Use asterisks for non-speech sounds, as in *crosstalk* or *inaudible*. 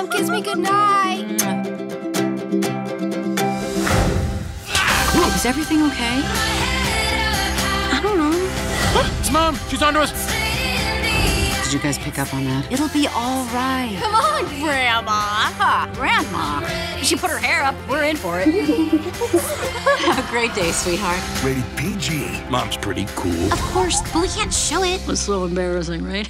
Come kiss me goodnight. Is everything okay? I don't know. It's Mom. She's onto us. Did you guys pick up on that? It'll be all right. Come on, Grandma. Huh, Grandma. She put her hair up. We're in for it. *laughs* Have a great day, sweetheart. Rated PG. Mom's pretty cool. of course, but we can't show it. It's so embarrassing, right?